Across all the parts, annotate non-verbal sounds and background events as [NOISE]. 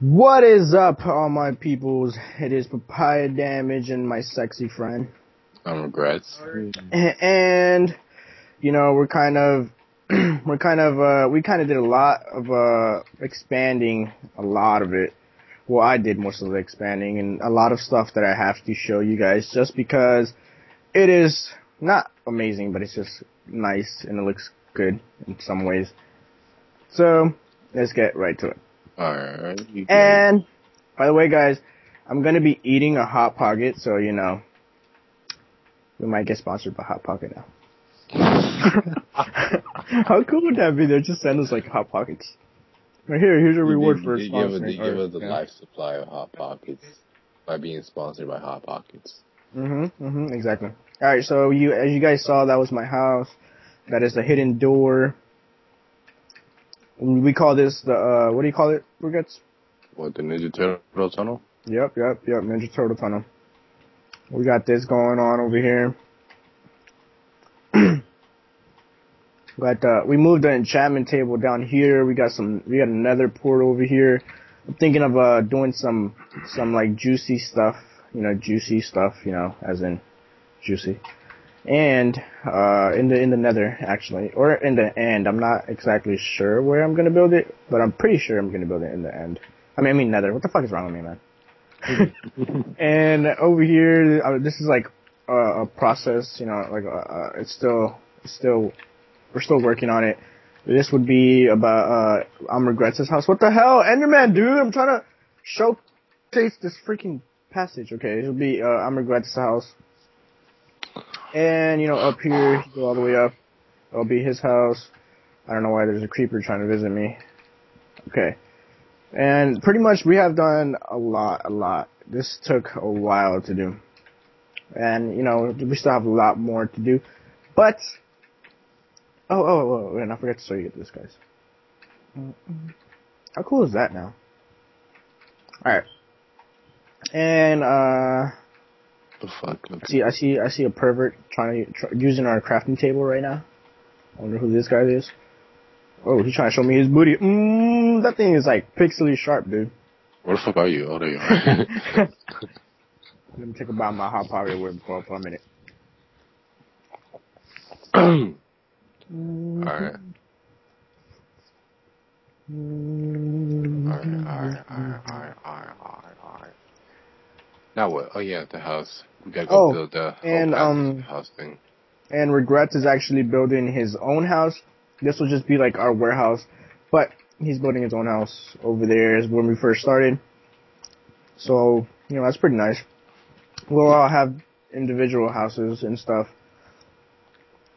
What is up, all my peoples? It is Papaya Damage and my sexy friend. Um, regrets. And, you know, we're kind of, [CLEARS THROAT] we're kind of, uh, we kind of did a lot of, uh, expanding a lot of it. Well, I did most of the expanding and a lot of stuff that I have to show you guys just because it is not amazing, but it's just nice and it looks good in some ways. So, let's get right to it. Alright. And by the way, guys, I'm gonna be eating a hot pocket, so you know we might get sponsored by Hot Pocket now. [LAUGHS] How cool would that be? They just send us like hot pockets. Right here, here's a reward for you give, us, sponsoring. you give us the yeah. life supply of Hot Pockets by being sponsored by Hot Pockets. Mhm, mhm, exactly. All right, so you, as you guys saw, that was my house. That is the hidden door. We call this the uh, what do you call it? Regrets? What, the Ninja Turtle tunnel? Yep, yep, yep. Ninja Turtle tunnel. We got this going on over here. [CLEARS THROAT] got uh, we moved the enchantment table down here. We got some. We got another port over here. I'm thinking of uh doing some some like juicy stuff. You know, juicy stuff. You know, as in juicy. And uh in the in the nether actually, or in the end. I'm not exactly sure where I'm gonna build it, but I'm pretty sure I'm gonna build it in the end. I mean, I mean nether. What the fuck is wrong with me, man? [LAUGHS] and over here, uh, this is like uh, a process, you know, like uh, uh, it's still, it's still, we're still working on it. This would be about uh, ImRegrets house. What the hell, Enderman, dude? I'm trying to showcase this freaking passage. Okay, it'll be uh, ImRegrets house. And you know, up here, go all the way up. It'll be his house. I don't know why there's a creeper trying to visit me. Okay. And pretty much we have done a lot, a lot. This took a while to do. And, you know, we still have a lot more to do. But, oh, oh, oh, and I forgot to show you this, guys. How cool is that now? Alright. And, uh, The fuck? I see, I see, I see a pervert trying to, try, using our crafting table right now. I wonder who this guy is. Oh, he's trying to show me his booty. Mmm, that thing is like pixely sharp, dude. Where the fuck are you? Oh, there you are. Let me take about my hot pocket with for, for a minute. Alright. Alright, alright, alright, alright, alright, alright, alright. Now what? Oh yeah, the house. We gotta go Oh, build the and, um, house thing. And Regrets is actually building his own house. This will just be like our warehouse, but he's building his own house over there is when we first started. So, you know, that's pretty nice. We'll all have individual houses and stuff.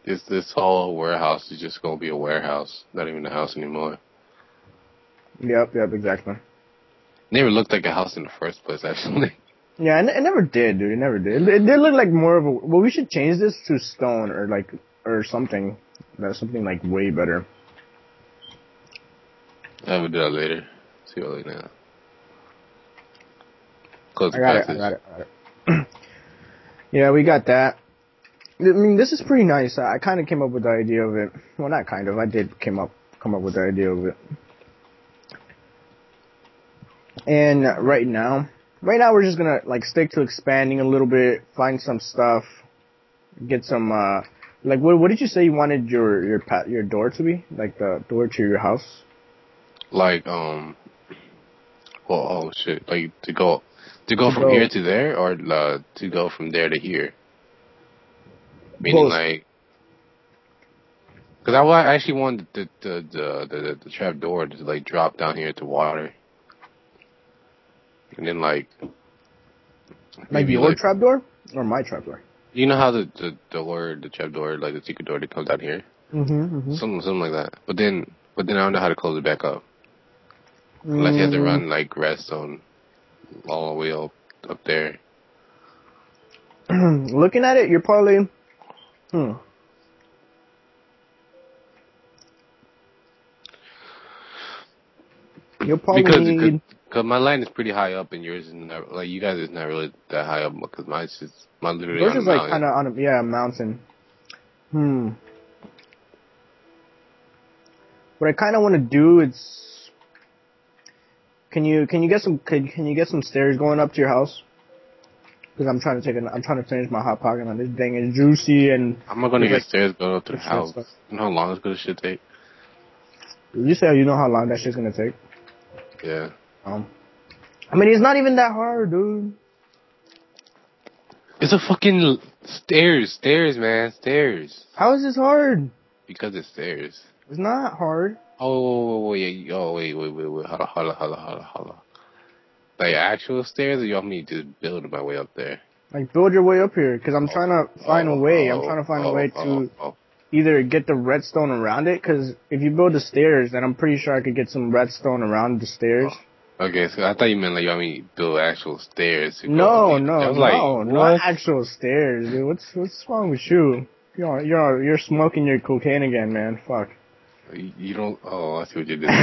This this whole warehouse is just gonna be a warehouse, not even a house anymore. Yep, yep, exactly. Never looked like a house in the first place, actually. Yeah, it, it never did, dude. It never did. It, did look like more of a. Well, we should change this to stone or like or something. That's something like way better. I will do that later. See you later now. Close I the got it. I got it. I got it. yeah, we got that. I mean, this is pretty nice. I kind of came up with the idea of it. Well, not kind of. I did came up come up with the idea of it. And right now, right now we're just gonna like stick to expanding a little bit, find some stuff, get some. uh Like, what what did you say you wanted your your pa- your door to be? Like the door to your house? Like um, well, oh shit, like to go to go To from go- here to there, or uh, to go from there to here. Meaning Both. like, because I I actually wanted the the the the, the, the trap door to like drop down here to water, and then like maybe your like trap door or my trap door? you know how the the door the trap door like the secret door that comes out here Mm-hmm. mm-hmm. something something like that. But then but then I don't know how to close it back up. Unless you have to Mm. run like redstone all the way up up there. [CLEARS THROAT] Looking at it, you're probably, hmm. You'll probably Because need. Because my line is pretty high up and yours is not like you guys is not really that high up because mine's just mine literally Yours is like kind of on a yeah a mountain. Hmm. What I kind of want to do is, Can you can you get some can, can you get some stairs going up to your house? Because I'm trying to take a, I'm trying to finish my hot pocket on this thing. It's juicy and. I'm not gonna get like- stairs going up to the house. You know how long it's gonna shit take? You say you know how long that shit's gonna take. Yeah. Um, I mean, it's not even that hard, dude. It's a fucking stairs, stairs, man, stairs. How is this hard? Because it's stairs. It's not hard. Oh, wait, wait, oh, wait, wait, wait, wait, hold on, hold on, hold on, hold on, hold on. Like actual stairs, or you want me to build my way up there? Like, build your way up here, because I'm trying to find a way. I'm Oh, trying to find a oh, way to oh, oh. either get the redstone around it, because if you build the stairs, then I'm pretty sure I could get some redstone around the stairs. Okay, so I thought you meant like you want me to build actual stairs. No, no, I no, like, not actual stairs, dude. What's what's wrong with you? You're you're you're smoking your cocaine again, man. Fuck. You don't. Oh, I see what you did. You [LAUGHS]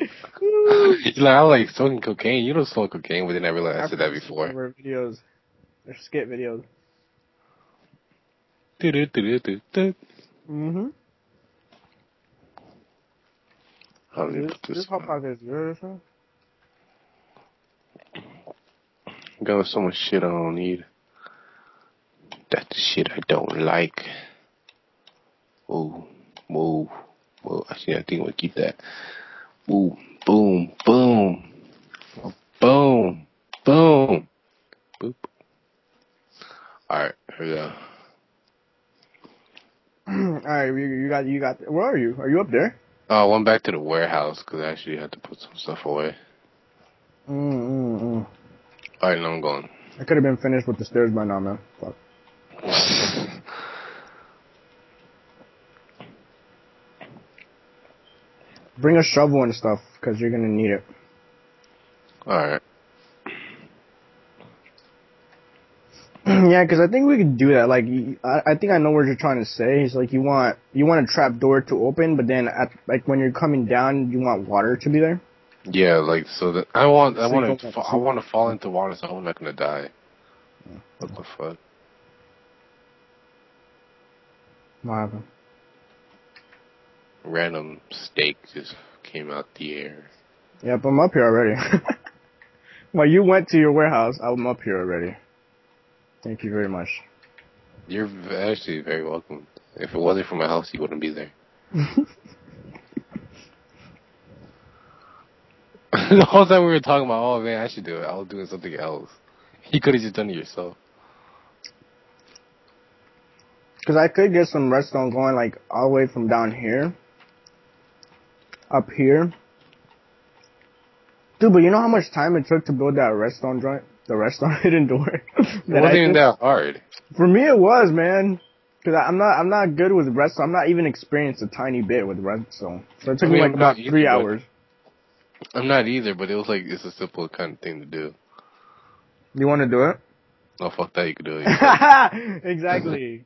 [LAUGHS] like I like smoking cocaine. You don't smoke cocaine, but then I realized I said that before. Our videos, skit videos. Do-do-do-do-do. Mm-hmm. How do you This, put this this pocket is good. Got so much shit I don't need. That's the shit I don't like. Whoa, whoa, whoa. Actually, I think we'll keep that. Woo, boom, boom, boom, boom, boop. Alright, here we go. [CLEARS THROAT] All right, you, you got you got. Where are you? Are you up there? Oh, I went back to the warehouse because I actually had to put some stuff away. Mm mm mm. Alright, now I'm going. I could have been finished with the stairs by now, man. Fuck. [LAUGHS] Bring a shovel and stuff, cause you're gonna need it. Alright. [CLEARS THROAT] yeah, because I think we could do that. Like, I think I know what you're trying to say. It's like you want you want a trap door to open, but then at like when you're coming down, you want water to be there. Yeah, like so that I want I So you want to fa- I want to fall into water so I'm not gonna die. What the fuck? What happened? Random steak just came out the air. Yep, I'm up here already. [LAUGHS] well, you went to your warehouse. I'm up here already. Thank you very much. You're actually very welcome. If it wasn't for my house, you wouldn't be there. [LAUGHS] the whole time we were talking about, oh man, I should do it. I was doing something else. You could have just done it yourself. Because I could get some redstone going like all the way from down here. Up here. Dude, but you know how much time it took to build that redstone joint? The redstone [LAUGHS] hidden door? It That I wasn't even did? that hard. For me it was, man. Cause I- I'm not, I'm not good with redstone. I'm not even experienced a tiny bit with redstone. So it took I me like I'm about three either, hours. I'm not either, but it was like it's a simple kind of thing to do. You want to do it? Oh fuck that, you could do it. yourself. [LAUGHS] [LAUGHS] exactly.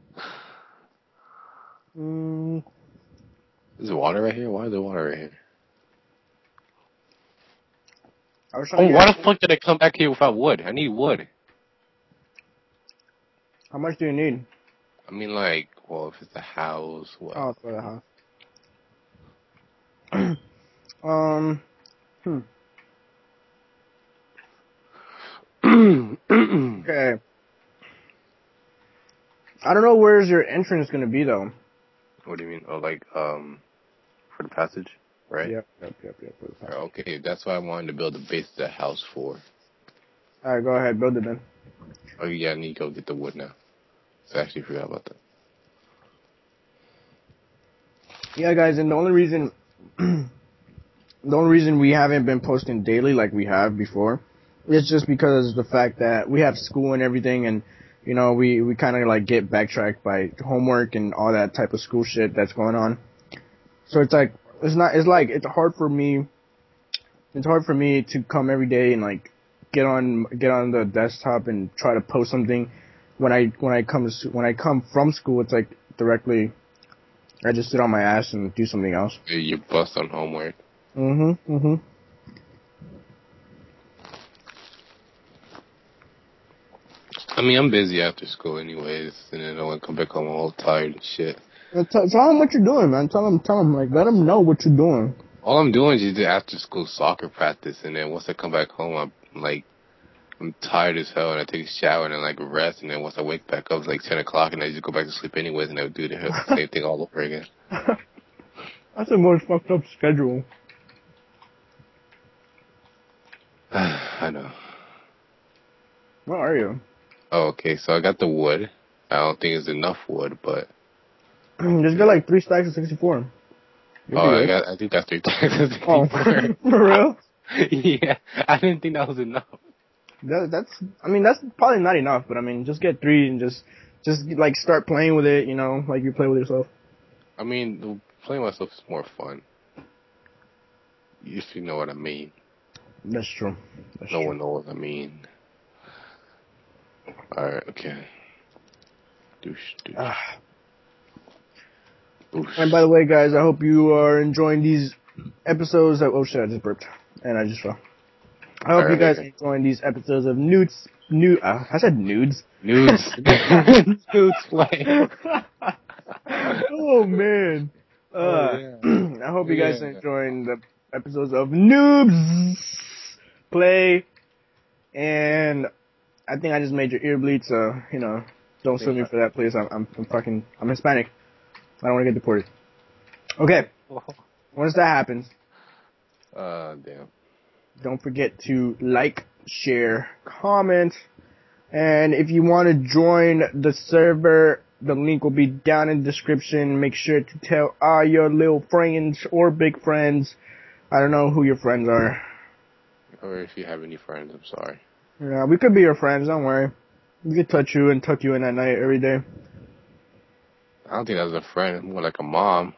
mm, Is there water right here? Why is there water right here? I was trying Oh, why the fuck did I come back here without wood? I need wood. How much do you need? I mean, like, well, if it's a house, well, Oh, for the house. [CLEARS THROAT] um, hmm. [CLEARS THROAT] Okay. I don't know where's your entrance gonna be though. what do you mean? Oh, like, um, for the passage, right? Yep, yep, yep, yep. for the house. Okay, that's why I wanted to build the base of the house for. All right, go ahead, build it then. Oh yeah, I need to go get the wood now. So I actually forgot about that. Yeah, guys, and the only reason, [CLEARS THROAT] the only reason we haven't been posting daily like we have before, is just because of the fact that we have school and everything, and you know we we kind of like get backtracked by homework and all that type of school shit that's going on. So it's like it's not it's like it's hard for me. It's hard for me to come every day and like get on get on the desktop and try to post something when I when I come to, when I come from school. It's like directly I just sit on my ass and do something else. You bust on homework. Mm-hmm. Mm-hmm. I mean, I'm busy after school anyways, and then I want to come back home all tired and shit. Uh, tell, tell them what you're doing, man. Tell him, tell him, like, let him know what you're doing. All I'm doing is just after school soccer practice, and then once I come back home, I'm like, I'm tired as hell, and I take a shower and then like rest, and then once I wake back up, it's like ten o'clock, and I just go back to sleep anyways, and I would do the [LAUGHS] same thing all over again. [LAUGHS] That's a more fucked up schedule. [SIGHS] I know. Where are you? Oh, okay. So I got the wood. I don't think it's enough wood, but [CLEARS THROAT] Just got like three stacks of 64. You'll oh, I got. I think that's three times. [LAUGHS] Oh, [LAUGHS] for real? [LAUGHS] yeah, I didn't think that was enough. That, that's, I mean, that's probably not enough, but I mean, just get three and just, just like start playing with it, you know, like you play with yourself. I mean, the- playing myself is more fun. If you know what I mean. That's true. That's No true. one knows what I mean. Alright, okay. Douche, douche, Ah. And by the way, guys, I hope you are enjoying these episodes. Of, oh shit, I just burped, and I just fell. I hope you guys are enjoying these episodes of nudes. Nude. Uh, I said nudes. Nudes. [LAUGHS] Nudes play. [LAUGHS] oh man. Uh, Oh, [CLEARS THROAT] I hope you guys are enjoying the episodes of Noobs Play. And I think I just made your ear bleed, so you know, don't sue me for that, please. I'm, I'm, I'm fucking, I'm Hispanic. I don't want to get deported. Okay, once that happens, Uh, damn. don't forget to like, share, comment, and if you want to join the server, the link will be down in the description. Make sure to tell all your little friends or big friends. I don't know who your friends are. Or if you have any friends, I'm sorry. Yeah, we could be your friends. Don't worry. We could touch you and tuck you in at night every day. I don't think that's a friend. More like a mom.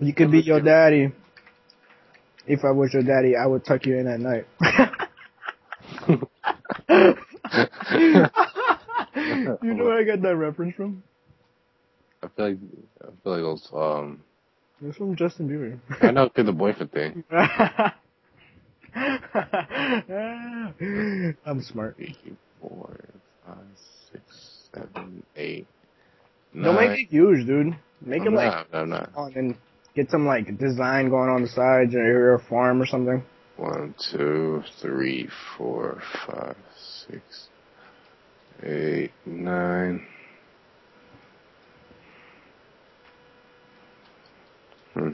You could be your daddy. If I was your daddy, I would tuck you in at night. [LAUGHS] you know where I got that reference from? I feel like I feel like those. Um, It's from Justin Bieber. I know it's the boyfriend thing. [LAUGHS] I'm smart. Three, four, five, six, seven, eight. Don't nine. make it huge, dude. Make I'm it like not, I'm not. on and get some like design going on the sides or you're a farm or something. One, two, three, four, five, six, eight, nine. Hmm.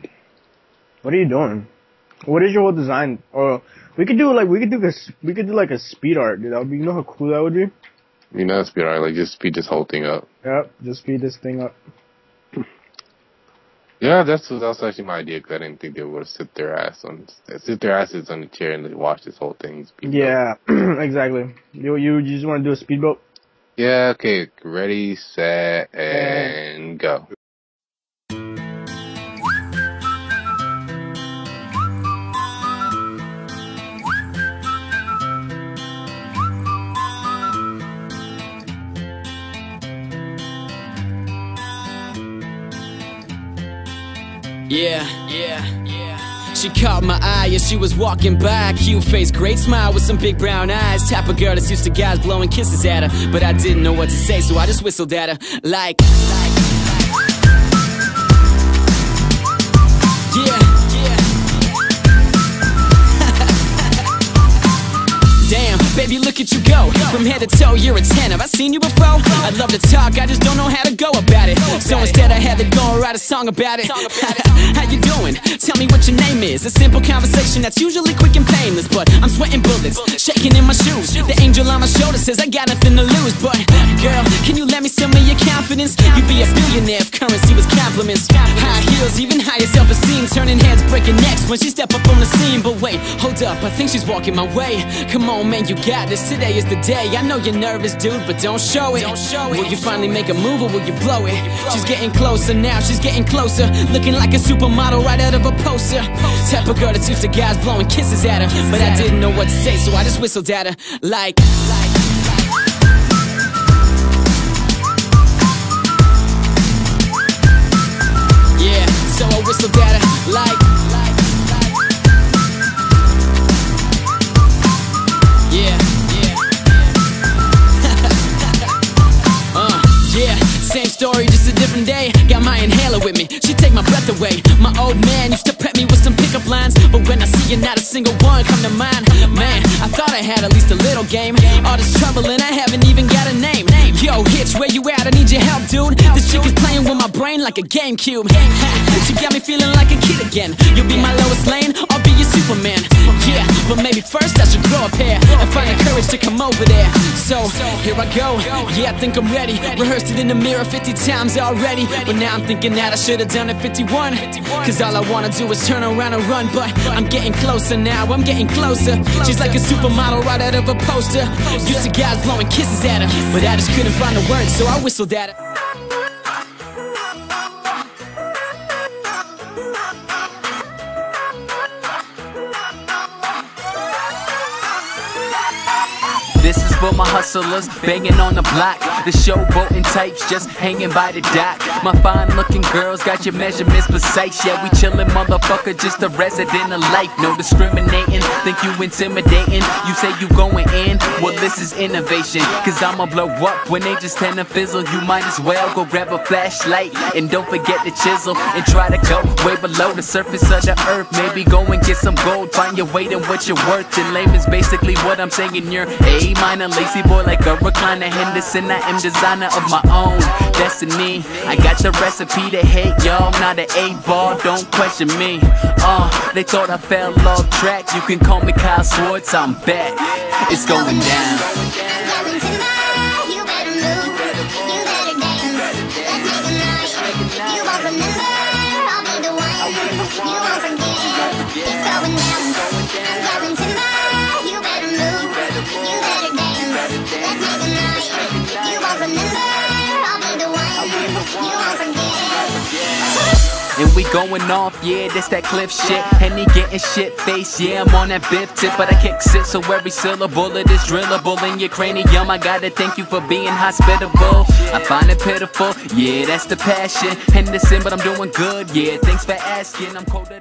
What are you doing? What is your whole design? Or we could do like we could do this. We could do like a speed art, dude. That would be. You know how cool that would be? You know, speed art, like just speed this whole thing up. Yep. Just speed this thing up. Yeah, that's that's actually my idea because I didn't think they would sit their ass on sit their asses on the chair and watch this whole thing. speed. Yeah. [CLEARS THROAT] exactly. You you you just want to do a speedboat? Yeah. Okay. Ready, set, and go. Yeah. She caught my eye as she was walking by. Cute face, great smile with some big brown eyes. Type of girl that's used to guys blowing kisses at her. But I didn't know what to say, so I just whistled at her. Like, you go. From head to toe, you're a 10. Have I seen you before? I'd love to talk, I just don't know how to go about it. So instead, I had to go and write a song about it. [LAUGHS] how you doing? Tell me what your name is. A simple conversation that's usually quick and painless. But I'm sweating bullets, shaking in my shoes. The angel on my shoulder says I got nothing to lose. But girl, can you let me some of your confidence? You'd be a billionaire if currency was compliments. High heels, even higher self esteem. Turning heads, breaking necks when she step up on the scene. But wait, hold up, I think she's walking my way. Come on, man, you got this. Today is the day. I know you're nervous, dude, but don't show it. Don't show it. Will you finally make a move or will you blow it? She's getting closer now, she's getting closer. Looking like a supermodel right out of a poster. Type of girl that's used to guys blowing kisses at her. But I didn't know what to say, so I just whistled at her. Like, yeah, so I whistled at her. Like, story, just a different day. Got my inhaler with me, she take my breath away. My old man used to pet me with some pickup lines. But when I see you, not a single one come to mind. Man, I thought I had at least a little game. All this trouble and I haven't even got a name. Yo, Hitch, where you at? Your help, dude. This chick is playing with my brain like a GameCube. she got me feeling like a kid again. You'll be my Lois Lane, I'll be your Superman. Yeah, but maybe first I should grow a pair and find the courage to come over there. So, here I go. Yeah, I think I'm ready. Rehearsed it in the mirror 50 times already. But now I'm thinking that I should have done it 51. Cause all I wanna do is turn around and run. But I'm getting closer now, I'm getting closer. She's like a supermodel right out of a poster. Used to guys blowing kisses at her, but I just couldn't find the words, so I whistled at her at it. This is for my hustlers banging on the block. The showboating types just hanging by the dock. My fine looking girls got your measurements precise. Yeah, we chillin', motherfucker, just a resident of life. No discriminating, think you intimidating. You say you going in, well, this is innovation. Cause I'ma blow up when they just tend to fizzle. You might as well go grab a flashlight. And don't forget the chisel and try to go way below the surface of the earth. Maybe go and get some gold, find your weight and what you're worth. And lame is basically what I'm saying. You're A minor, lazy boy like a recliner. Hendersin, I am designer of my own destiny. I got the recipe to hate y'all, not an A ball, don't question me. Uh, they thought I fell off track. You can call me Kyle Swartz, I'm back. It's going down. And going off, yeah, that's that cliff shit. Henny getting shit face, yeah, I'm on that biff tip, but I kick it, so every syllable of this drillable in your cranium. I gotta thank you for being hospitable. I find it pitiful, yeah, that's the passion. Hendersin, but I'm doing good, yeah, thanks for asking. I'm colder.